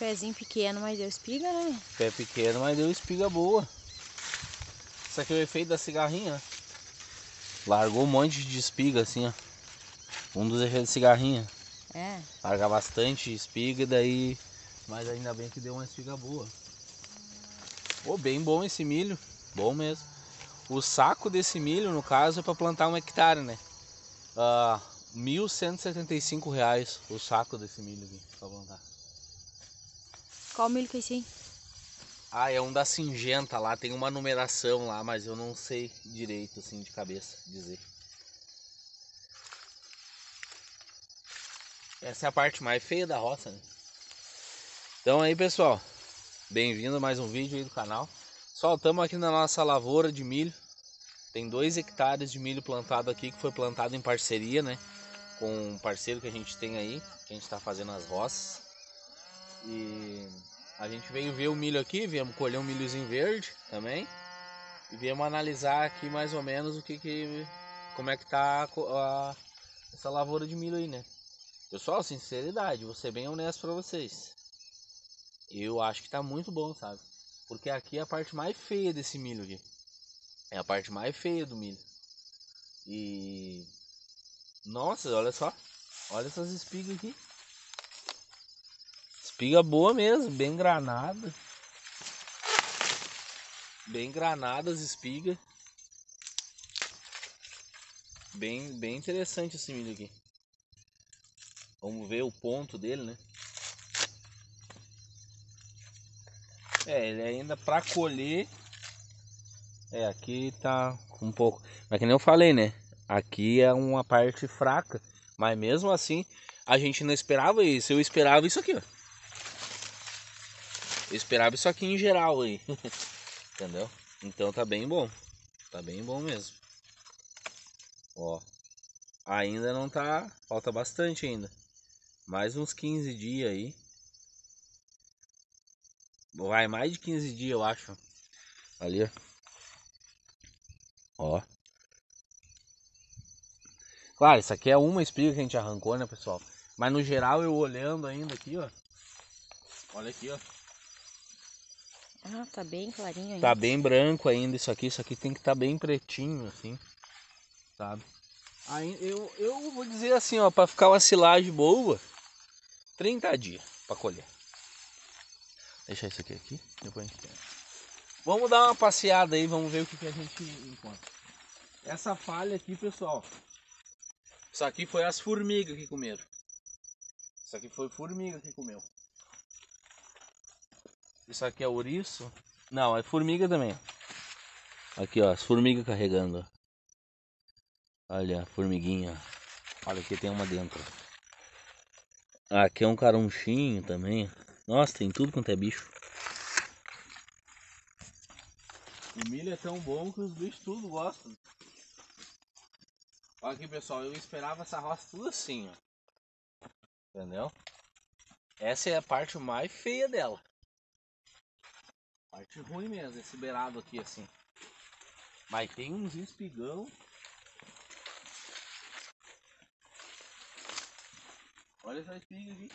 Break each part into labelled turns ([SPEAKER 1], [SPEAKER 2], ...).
[SPEAKER 1] Pezinho pequeno, mas deu espiga, né?
[SPEAKER 2] Pé pequeno, mas deu espiga boa. Isso aqui é o efeito da cigarrinha. Largou um monte de espiga assim, ó. Um dos efeitos da cigarrinha.
[SPEAKER 1] É.
[SPEAKER 2] Larga bastante espiga, daí. Mas ainda bem que deu uma espiga boa. Pô, bem bom esse milho. Bom mesmo. O saco desse milho, no caso, é para plantar um hectare, né? Ah, 1.175 reais o saco desse milho aqui pra plantar.
[SPEAKER 1] Qual milho que é esse aí?
[SPEAKER 2] Ah, é um da Singenta lá, tem uma numeração lá, mas eu não sei direito, assim, de cabeça dizer. Essa é a parte mais feia da roça, né? Então aí, pessoal, bem-vindo a mais um vídeo aí do canal. Pessoal, estamos aqui na nossa lavoura de milho. Tem dois hectares de milho plantado aqui, que foi plantado em parceria, né? Com um parceiro que a gente tem aí, que a gente está fazendo as roças. E a gente veio ver o milho aqui, viemos colher um milhozinho verde também. E viemos analisar aqui mais ou menos o que que... Como é que tá a, a, essa lavoura de milho aí, né? Pessoal, sinceridade, vou ser bem honesto pra vocês. Eu acho que tá muito bom, sabe? Porque aqui é a parte mais feia desse milho aqui. É a parte mais feia do milho. E... Nossa, olha só. Olha essas espigas aqui. Espiga boa mesmo, bem granada. Bem granadas espiga. Bem, bem interessante esse milho aqui. Vamos ver o ponto dele, né? É, ele ainda para colher. É, aqui tá um pouco. Mas que nem eu falei, né? Aqui é uma parte fraca. Mas mesmo assim, a gente não esperava isso. Eu esperava isso aqui, ó. Eu esperava isso aqui em geral aí. Entendeu? Então tá bem bom. Tá bem bom mesmo. Ó. Ainda não tá. Falta bastante ainda. Mais uns 15 dias aí. Vai mais de 15 dias, eu acho. Ali, ó. Ó. Claro, isso aqui é uma espiga que a gente arrancou, né, pessoal? Mas no geral, eu olhando ainda aqui, ó. Olha aqui, ó.
[SPEAKER 1] Ah, tá bem clarinho ainda.
[SPEAKER 2] Tá bem branco ainda isso aqui. Isso aqui tem que estar tá bem pretinho, assim. Sabe? Aí eu, eu vou dizer assim, ó, pra ficar uma silagem boa, 30 dias pra colher. Deixar isso aqui aqui, depois a gente tem. Vamos dar uma passeada aí, vamos ver o que, que a gente encontra. Essa falha aqui, pessoal. Isso aqui foi as formigas que comeram. Isso aqui foi formiga que comeu. Isso aqui é ouriço? Não, é formiga também. Aqui, ó, as formigas carregando. Olha, formiguinha. Olha, aqui tem uma dentro. Aqui é um carunchinho também. Nossa, tem tudo quanto é bicho. O milho é tão bom que os bichos tudo gostam. Olha aqui, pessoal, eu esperava essa roça tudo assim, ó. Entendeu? Essa é a parte mais feia dela. Parte ruim mesmo, esse beirado aqui assim. Mas tem uns espigão. Olha essa espiga aqui.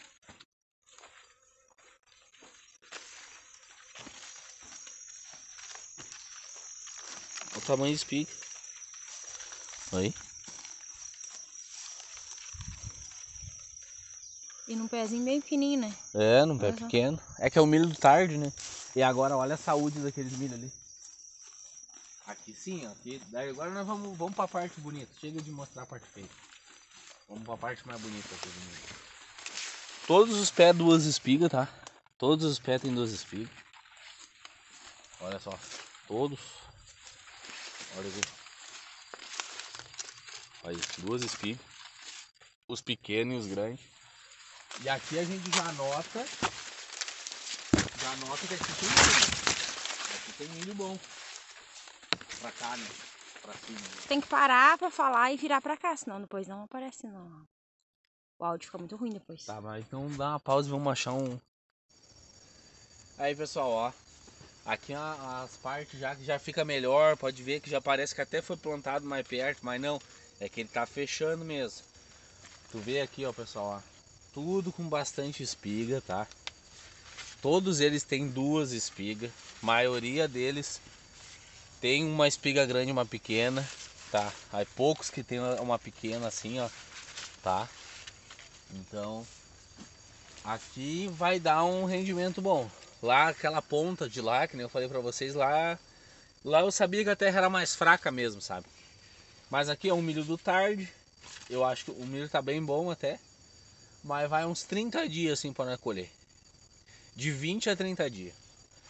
[SPEAKER 2] Olha o tamanho de espiga. Aí.
[SPEAKER 1] E num pezinho bem pequenininho, né?
[SPEAKER 2] É, num pé
[SPEAKER 1] Uhum.
[SPEAKER 2] pequeno. É que é o milho do tarde, né? E agora olha a saúde daqueles milho ali. Aqui sim, ó. Aqui, daí agora nós vamos, vamos pra parte bonita. Chega de mostrar a parte feia. Vamos pra parte mais bonita aqui do milho. Todos os pés duas espigas, tá? Todos os pés tem duas espigas. Olha só. Todos. Olha aqui. Olha, duas espigas. Os pequenos e os grandes. E aqui a gente já nota. Já nota que aqui tem milho. Aqui tem milho bom. Pra cá, né? Pra cima. né?
[SPEAKER 1] Tem que parar pra falar e virar pra cá, senão depois não aparece não. O áudio fica muito ruim depois.
[SPEAKER 2] Tá, mas então dá uma pausa e vamos achar um. Aí pessoal, ó. Aqui a- as partes já que já fica melhor, pode ver que já parece que até foi plantado mais perto, mas não. É que ele tá fechando mesmo. Tu vê aqui, ó, pessoal, ó. Tudo com bastante espiga, tá? Todos eles têm duas espigas. A maioria deles tem uma espiga grande e uma pequena, tá? Aí poucos que tem uma pequena assim, ó, tá? Então, aqui vai dar um rendimento bom. Lá, aquela ponta de lá, que nem eu falei pra vocês, lá, lá eu sabia que a terra era mais fraca mesmo, sabe? Mas aqui é um milho do tarde, eu acho que o milho tá bem bom até, mas vai uns 30 dias assim para colher. De 20 a 30 dias.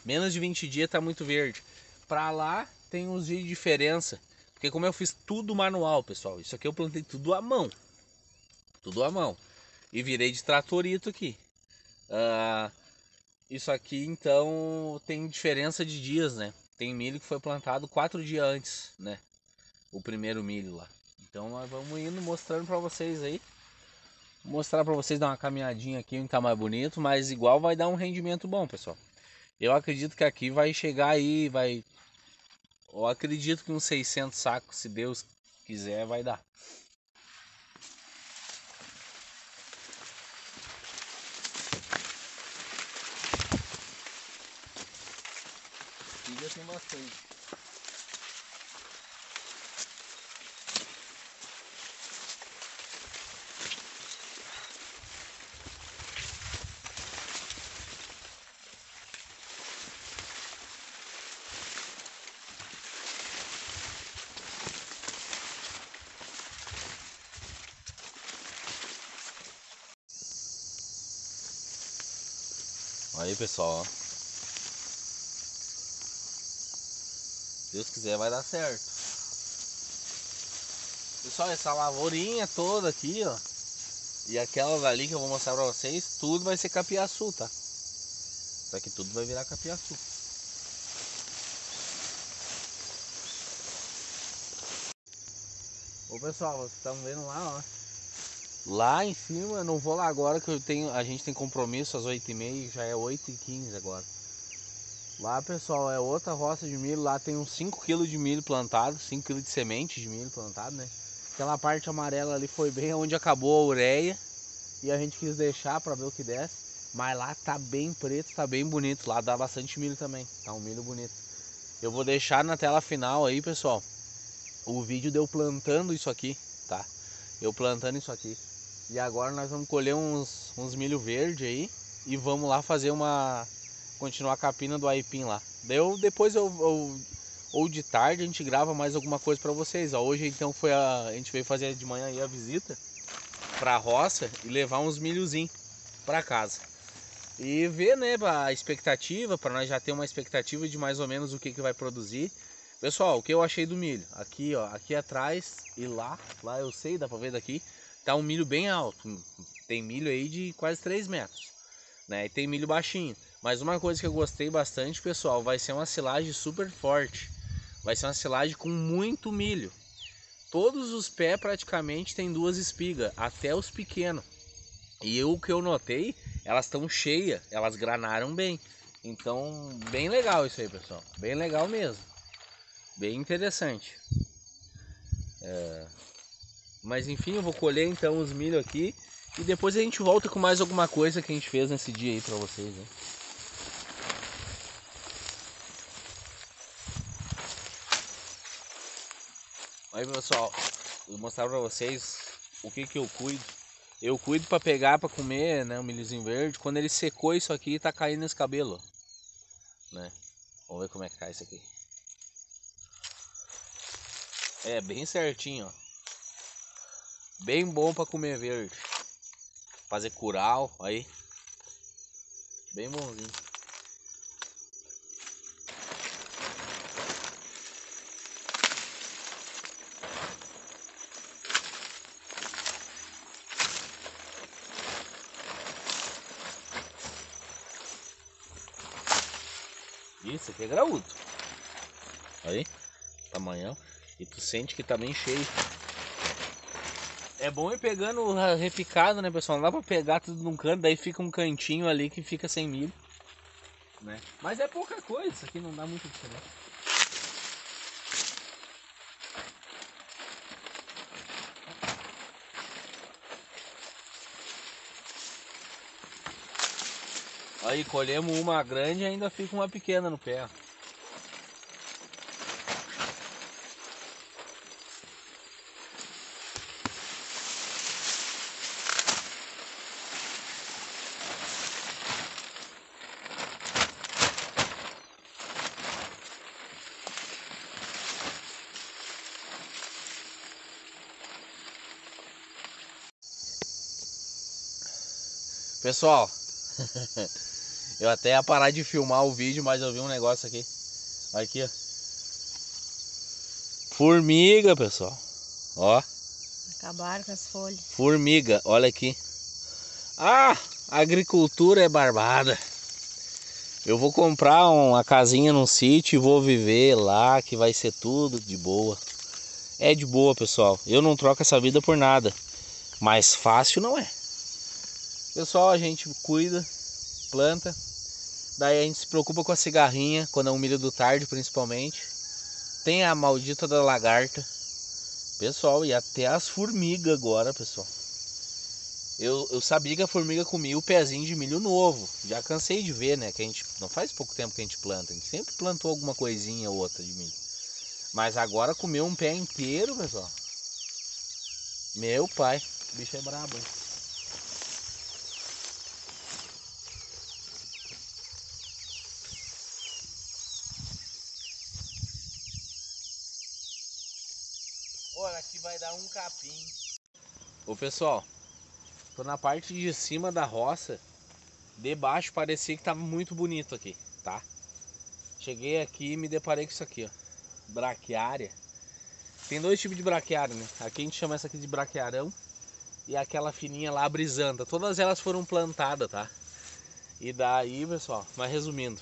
[SPEAKER 2] Menos de 20 dias tá muito verde. Pra lá tem uns dias de diferença, porque como eu fiz tudo manual, pessoal, isso aqui eu plantei tudo à mão. Tudo à mão. E virei de tratorito aqui. Uh, isso aqui então tem diferença de dias, né? Tem milho que foi plantado quatro dias antes, né? O primeiro milho lá. Então nós vamos indo mostrando para vocês aí. Mostrar para vocês dar uma caminhadinha aqui, onde tá mais bonito, mas igual vai dar um rendimento bom, pessoal. Eu acredito que aqui vai chegar aí, vai... Eu acredito que uns 600 sacos, se Deus quiser, vai dar. tem bastante. Aí pessoal. Deus quiser vai dar certo. Pessoal, essa lavourinha toda aqui, ó. E aquela dali que eu vou mostrar pra vocês, tudo vai ser capiaçu, tá? Isso aqui tudo vai virar capiaçu. Ô pessoal, vocês estão vendo lá, ó. Lá em cima, não vou lá agora que eu tenho, a gente tem compromisso às 8h30, já é 8h15 agora. Lá, pessoal, é outra roça de milho. Lá tem uns 5 kg de milho plantado, 5 kg de semente de milho plantado, né? Aquela parte amarela ali foi bem onde acabou a ureia. E a gente quis deixar para ver o que desce. Mas lá tá bem preto, tá bem bonito. Lá dá bastante milho também. Tá um milho bonito. Eu vou deixar na tela final aí, pessoal. O vídeo deu plantando isso aqui, tá? Eu plantando isso aqui. E agora nós vamos colher uns, uns milho verde aí. E vamos lá fazer uma continuar a capina do aipim lá. Daí eu, depois eu, eu, ou de tarde a gente grava mais alguma coisa para vocês. Ó, hoje então foi a, a gente veio fazer de manhã aí a visita para a roça e levar uns milhozinhos para casa. E ver, né, a expectativa, para nós já ter uma expectativa de mais ou menos o que, que vai produzir. Pessoal, o que eu achei do milho? Aqui, ó, aqui atrás e lá, lá eu sei, dá para ver daqui, tá um milho bem alto. Tem milho aí de quase 3 metros, né? E tem milho baixinho. Mas uma coisa que eu gostei bastante, pessoal, vai ser uma silagem super forte. Vai ser uma silagem com muito milho. Todos os pés praticamente tem duas espigas, até os pequenos. E o que eu notei, elas estão cheias, elas granaram bem. Então, bem legal isso aí, pessoal. Bem legal mesmo. Bem interessante. É... Mas enfim, eu vou colher então os milho aqui. E depois a gente volta com mais alguma coisa que a gente fez nesse dia aí pra vocês, né? Aí pessoal, vou mostrar pra vocês o que que eu cuido. Eu cuido pra pegar pra comer, né, o milhozinho verde. Quando ele secou isso aqui, tá caindo nesse cabelo, né? Vamos ver como é que cai isso aqui. É, bem certinho, ó. Bem bom pra comer verde. Fazer curau, aí. Bem bonzinho. Isso aqui é graúdo. Aí, tamanhão. E tu sente que tá bem cheio. É bom ir pegando repicado, né, pessoal? Não dá pra pegar tudo num canto, daí fica um cantinho ali que fica sem milho. Né? Mas é pouca coisa, isso aqui não dá muito, diferença. Aí colhemos uma grande e ainda fica uma pequena no pé. Pessoal, eu até ia parar de filmar o vídeo, mas eu vi um negócio aqui. Aqui, ó. Formiga, pessoal. Ó.
[SPEAKER 1] Acabaram com as folhas.
[SPEAKER 2] Formiga, olha aqui. Ah, agricultura é barbada. Eu vou comprar uma casinha num sítio e vou viver lá, que vai ser tudo de boa. É de boa, pessoal. Eu não troco essa vida por nada. Mas fácil não é. Pessoal, a gente cuida, planta. Daí a gente se preocupa com a cigarrinha, quando é um milho do tarde principalmente. Tem a maldita da lagarta. Pessoal, e até as formigas agora, pessoal. Eu, eu sabia que a formiga comia o pezinho de milho novo. Já cansei de ver, né? Que a gente não faz pouco tempo que a gente planta. A gente sempre plantou alguma coisinha ou outra de milho. Mas agora comeu um pé inteiro, pessoal. Meu pai, o bicho é brabo, hein? Olha, aqui vai dar um capim. Ô pessoal, tô na parte de cima da roça. Debaixo parecia que tava muito bonito aqui, tá? Cheguei aqui e me deparei com isso aqui, ó. Braquiária. Tem dois tipos de braquiária, né? Aqui a gente chama essa aqui de braquiarão. E aquela fininha lá, brisanta. Todas elas foram plantadas, tá? E daí, pessoal, mas resumindo.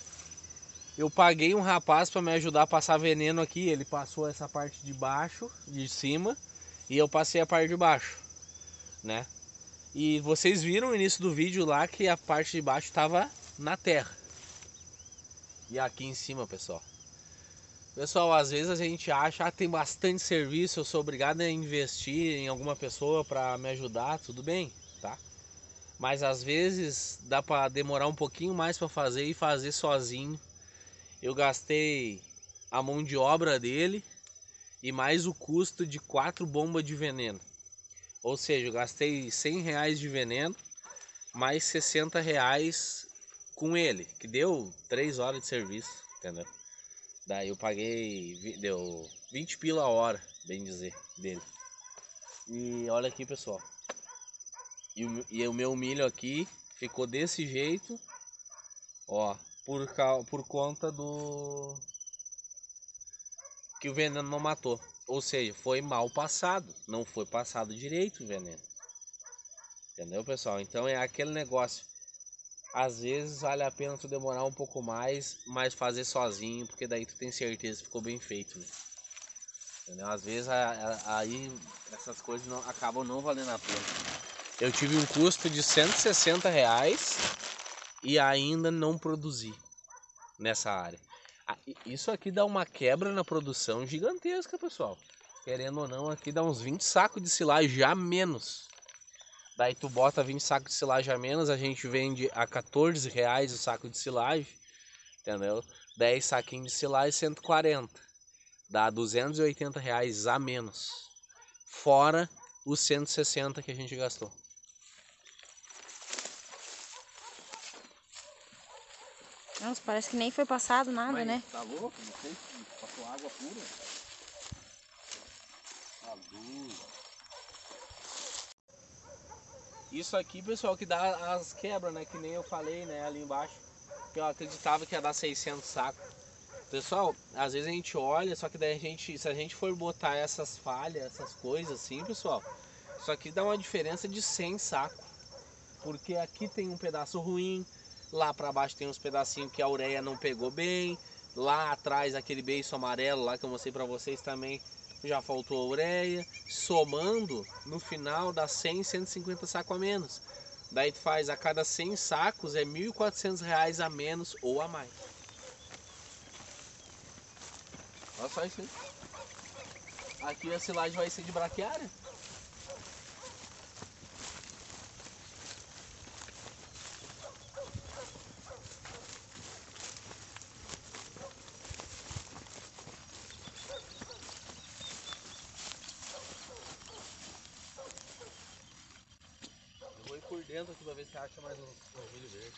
[SPEAKER 2] Eu paguei um rapaz para me ajudar a passar veneno aqui. Ele passou essa parte de baixo, de cima, e eu passei a parte de baixo, né? E vocês viram no início do vídeo lá que a parte de baixo estava na terra. E aqui em cima, pessoal. Pessoal, às vezes a gente acha, ah, tem bastante serviço, eu sou obrigado a investir em alguma pessoa para me ajudar, tudo bem, tá? Mas às vezes dá para demorar um pouquinho mais para fazer e fazer sozinho eu gastei a mão de obra dele e mais o custo de quatro bombas de veneno. Ou seja, eu gastei 100 reais de veneno, mais 60 reais com ele, que deu 3 horas de serviço, entendeu? Daí eu paguei, deu 20 pila a hora, bem dizer, dele. E olha aqui, pessoal. E o, e o meu milho aqui ficou desse jeito, ó, por, por conta do que o veneno não matou. Ou seja, foi mal passado, não foi passado direito o veneno. Entendeu, pessoal? Então é aquele negócio. Às vezes vale a pena tu demorar um pouco mais, mas fazer sozinho, porque daí tu tem certeza que ficou bem feito. Né? Entendeu? Às vezes aí essas coisas não, acabam não valendo a pena. Eu tive um custo de 160 reais e ainda não produzi nessa área. Ah, isso aqui dá uma quebra na produção gigantesca, pessoal. Querendo ou não, aqui dá uns 20 sacos de silagem já menos. Daí tu bota 20 sacos de silagem a menos, a gente vende a 14 reais o saco de silagem, entendeu? 10 saquinhos de silagem, 140. Dá 280 reais a menos. Fora os 160 que a gente gastou.
[SPEAKER 1] Nossa, parece que nem foi passado nada,
[SPEAKER 2] Mas,
[SPEAKER 1] né?
[SPEAKER 2] Tá louco? Não sei se passou água pura. Tá Isso aqui, pessoal, que dá as quebras, né? Que nem eu falei, né? Ali embaixo. Que eu acreditava que ia dar 600 sacos. Pessoal, às vezes a gente olha, só que daí a gente, se a gente for botar essas falhas, essas coisas assim, pessoal, isso aqui dá uma diferença de 100 sacos. Porque aqui tem um pedaço ruim, Lá para baixo tem uns pedacinhos que a ureia não pegou bem. Lá atrás aquele beiço amarelo lá que eu mostrei para vocês também já faltou a ureia. Somando, no final dá 100, 150 sacos a menos. Daí tu faz a cada 100 sacos é R$ 1.400 a menos ou a mais. Olha só isso aí. Aqui a silagem vai ser de braquiária. por dentro aqui pra ver se acha mais um, milho verde.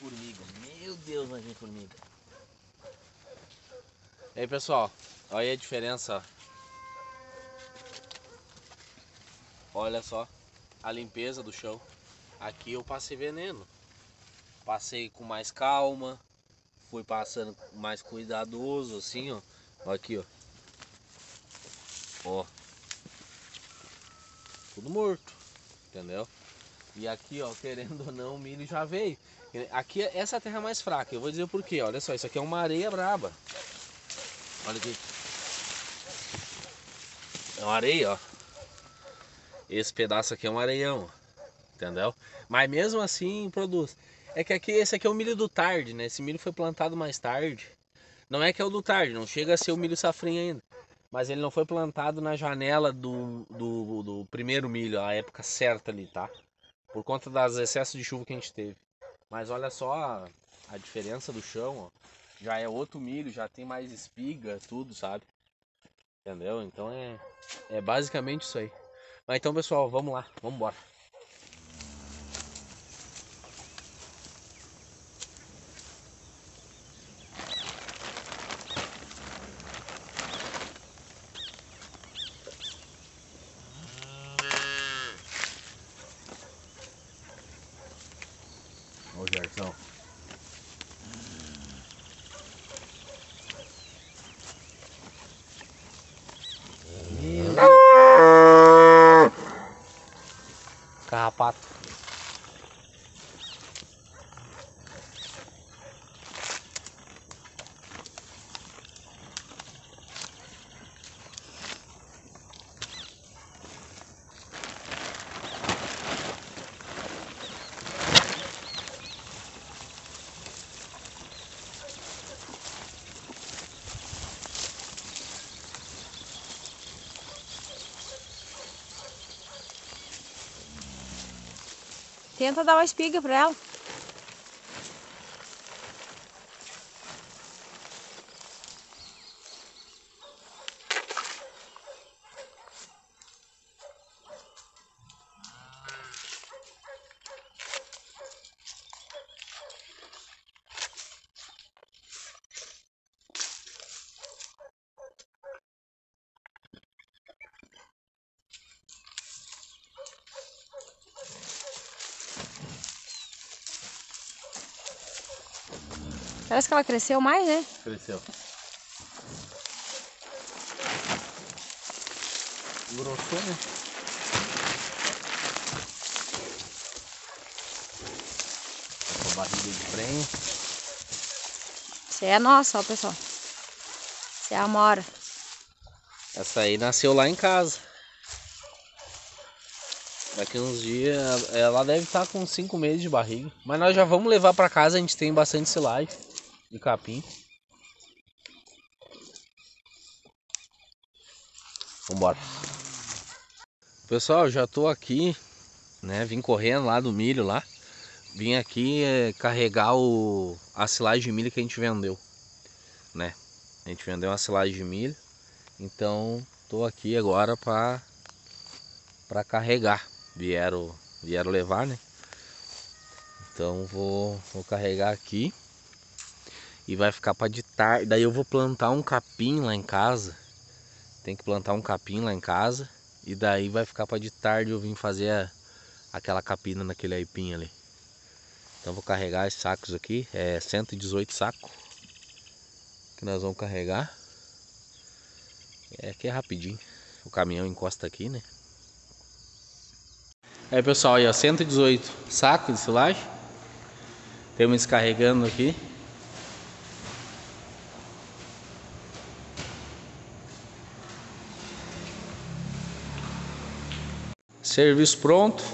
[SPEAKER 3] Formiga. Meu Deus, tem formiga.
[SPEAKER 2] E aí pessoal, olha aí a diferença. Olha só a limpeza do chão. Aqui eu passei veneno. Passei com mais calma. Fui passando mais cuidadoso, assim. Ó Aqui, ó. Ó. Tudo morto. Entendeu? E aqui, ó, querendo ou não, o milho já veio. Aqui, essa é terra mais fraca. Eu vou dizer por quê. Olha só, isso aqui é uma areia braba. Olha aqui. É uma areia, ó. Esse pedaço aqui é um areião, entendeu? Mas mesmo assim produz. É que aqui, esse aqui é o milho do tarde, né? Esse milho foi plantado mais tarde. Não é que é o do tarde, não chega a ser o milho safrinha ainda. Mas ele não foi plantado na janela do, do, do primeiro milho, a época certa ali, tá? Por conta das excessos de chuva que a gente teve. Mas olha só a, a diferença do chão, ó. Já é outro milho, já tem mais espiga, tudo, sabe? Entendeu? Então é, é basicamente isso aí. Mas então, pessoal, vamos lá, vamos embora. Ô, Gerson.
[SPEAKER 1] Tenta dar uma espiga pra ela. Parece que ela cresceu mais, né?
[SPEAKER 2] Cresceu. Engrossou, né? A barriga de frente.
[SPEAKER 1] Essa é a nossa, ó, pessoal. Essa é a Amora.
[SPEAKER 2] Essa aí nasceu lá em casa. Daqui uns dias, ela deve estar com 5 meses de barriga. Mas nós já vamos levar pra casa, a gente tem bastante silagem de capim. Vambora. Pessoal, já tô aqui, né? Vim correndo lá do milho lá. Vim aqui é, carregar o, a silagem de milho que a gente vendeu, né? A gente vendeu uma silagem de milho. Então, tô aqui agora para para carregar. Vieram, vieram levar, né? Então vou, vou carregar aqui e vai ficar para de tarde. Daí eu vou plantar um capim lá em casa. Tem que plantar um capim lá em casa e daí vai ficar para de tarde eu vim fazer a, aquela capina naquele aipim ali. Então vou carregar esses sacos aqui, é 118 sacos que nós vamos carregar. É que é rapidinho. O caminhão encosta aqui, né? Aí pessoal, aí ó, 118 sacos de silagem. Temos descarregando aqui. Serviço pronto.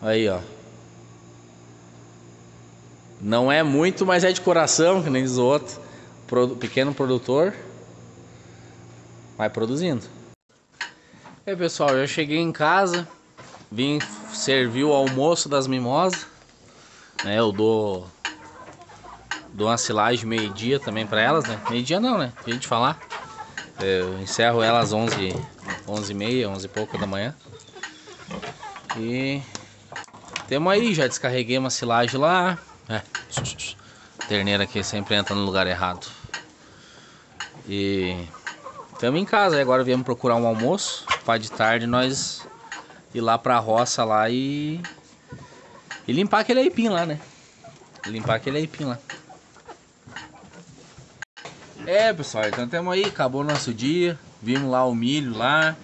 [SPEAKER 2] Aí, ó. Não é muito, mas é de coração, que nem diz o outro. Pequeno produtor. Vai produzindo. E aí, pessoal, eu cheguei em casa. Vim servir o almoço das mimosas. Né, eu dou dou uma silagem meio-dia também para elas, né? Meio-dia não, né? A gente falar. Eu encerro elas 11, 11 e meia, 11 e pouco da manhã. E temos aí, já descarreguei uma silagem lá. É, terneira aqui sempre entra no lugar errado. E estamos em casa, agora viemos procurar um almoço. Para de tarde nós ir lá pra roça lá e, e limpar aquele aipim lá, né? Limpar aquele aipim lá. É, pessoal, então temos aí, acabou nosso dia. Vimos lá o milho lá.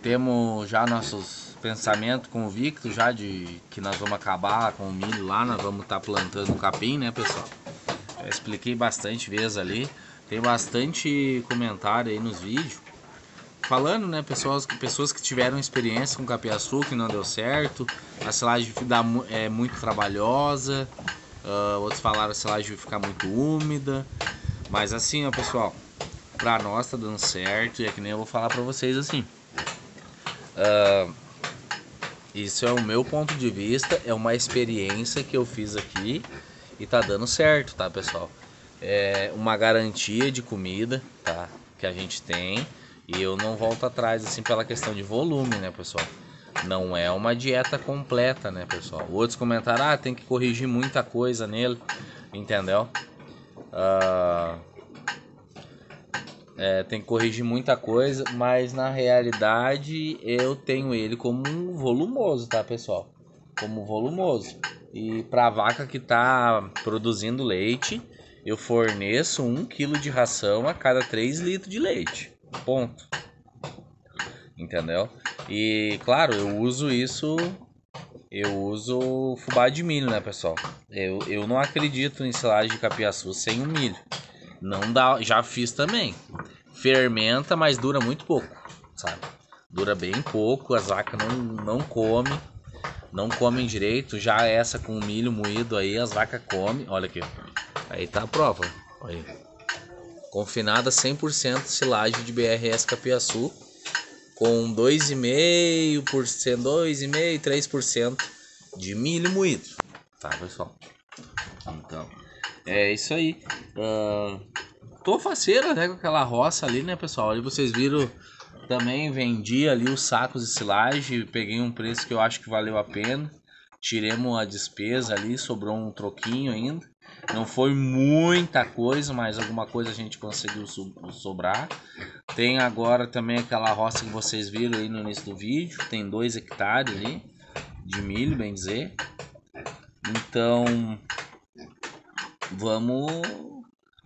[SPEAKER 2] Temos já nossos pensamentos convictos já de que nós vamos acabar com o milho lá, nós vamos estar tá plantando capim, né, pessoal? Já expliquei bastante vezes ali. Tem bastante comentário aí nos vídeos falando, né, pessoas, pessoas que tiveram experiência com capiaçu que não deu certo, a silagem dá, é muito trabalhosa, uh, outros falaram a silagem vai ficar muito úmida, mas assim, ó, pessoal, pra nós tá dando certo e é que nem eu vou falar pra vocês assim. Uh, isso é o meu ponto de vista, é uma experiência que eu fiz aqui e tá dando certo, tá, pessoal? É uma garantia de comida, tá? Que a gente tem e eu não volto atrás, assim, pela questão de volume, né, pessoal? Não é uma dieta completa, né, pessoal? Outros comentaram, ah, tem que corrigir muita coisa nele, entendeu? Uh, é, tem que corrigir muita coisa, mas na realidade eu tenho ele como um volumoso, tá pessoal? Como volumoso. E para vaca que está produzindo leite, eu forneço 1 kg de ração a cada 3 litros de leite. Ponto. Entendeu? E claro, eu uso isso eu uso fubá de milho, né, pessoal? Eu, eu não acredito em silagem de capiaçu sem o milho. Não dá, já fiz também. Fermenta, mas dura muito pouco, sabe? Dura bem pouco, as vacas não, não comem, não comem direito. Já essa com milho moído aí, as vacas comem. Olha aqui, aí tá a prova. Aí. Confinada 100% silagem de BRS Capiaçu com 2,5%, 2,5%, 3% de milho moído, tá pessoal? Então, é isso aí. Uh, tô faceira, né, com aquela roça ali, né, pessoal? Ali vocês viram, também vendi ali os sacos de silagem, peguei um preço que eu acho que valeu a pena. Tiremos a despesa ali, sobrou um troquinho ainda. Não foi muita coisa, mas alguma coisa a gente conseguiu sobrar. Tem agora também aquela roça que vocês viram aí no início do vídeo. Tem dois hectares ali de milho, bem dizer. Então, vamos,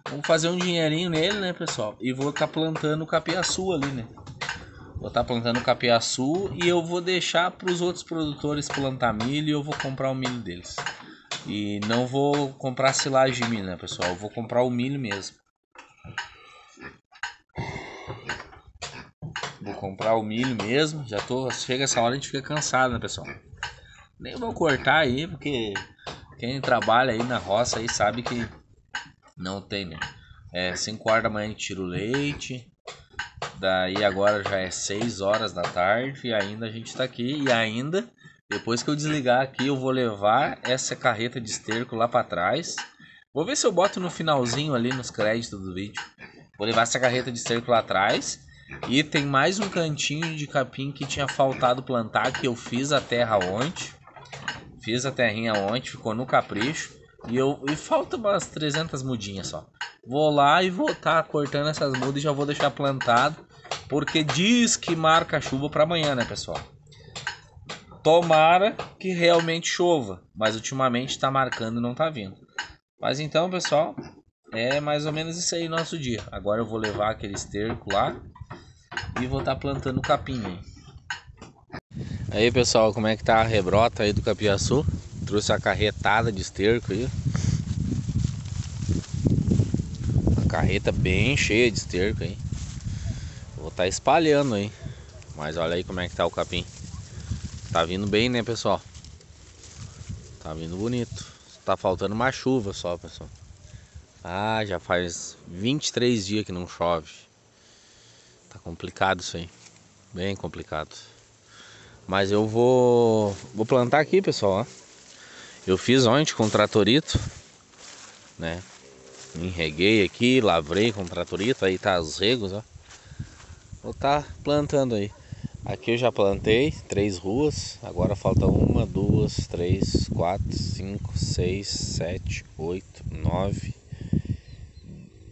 [SPEAKER 2] vamos fazer um dinheirinho nele, né, pessoal? E vou estar tá plantando capiaçu ali, né? Vou estar tá plantando capiaçu e eu vou deixar para os outros produtores plantar milho e eu vou comprar o milho deles. E não vou comprar silagem de milho, né, pessoal? Eu vou comprar o milho mesmo. Vou comprar o milho mesmo. Já tô. Chega essa hora a gente fica cansado, né, pessoal? Nem vou cortar aí, porque quem trabalha aí na roça aí sabe que não tem, né? É 5 horas da manhã gente tira o leite. Daí agora já é 6 horas da tarde e ainda a gente tá aqui e ainda depois que eu desligar aqui, eu vou levar essa carreta de esterco lá para trás. Vou ver se eu boto no finalzinho ali nos créditos do vídeo. Vou levar essa carreta de esterco lá atrás. E tem mais um cantinho de capim que tinha faltado plantar, que eu fiz a terra ontem. Fiz a terrinha ontem, ficou no capricho. E, eu, e falta umas 300 mudinhas só. Vou lá e vou estar tá cortando essas mudas e já vou deixar plantado. Porque diz que marca chuva para amanhã, né, pessoal? Tomara que realmente chova, mas ultimamente está marcando e não está vindo. Mas então, pessoal, é mais ou menos isso aí nosso dia. Agora eu vou levar aquele esterco lá e vou estar tá plantando capim aí. Aí, pessoal, como é que tá a rebrota aí do capiaçu? Trouxe a carretada de esterco aí. A carreta bem cheia de esterco aí. Vou estar tá espalhando aí. Mas olha aí como é que tá o capim. Tá vindo bem, né, pessoal? Tá vindo bonito. Tá faltando uma chuva só, pessoal. Ah, já faz 23 dias que não chove. Tá complicado isso aí. Bem complicado. Mas eu vou vou plantar aqui, pessoal, ó. Eu fiz ontem com o tratorito, né? Enreguei aqui, lavrei com o tratorito, aí tá os regos, ó. Vou tá plantando aí. Aqui eu já plantei três ruas, agora falta uma, duas, três, quatro, cinco, seis, sete, oito, nove,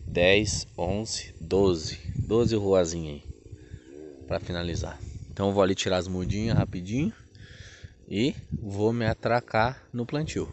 [SPEAKER 2] dez, onze, doze, doze ruazinhas aí para finalizar. Então vou ali tirar as mudinhas rapidinho e vou me atracar no plantio.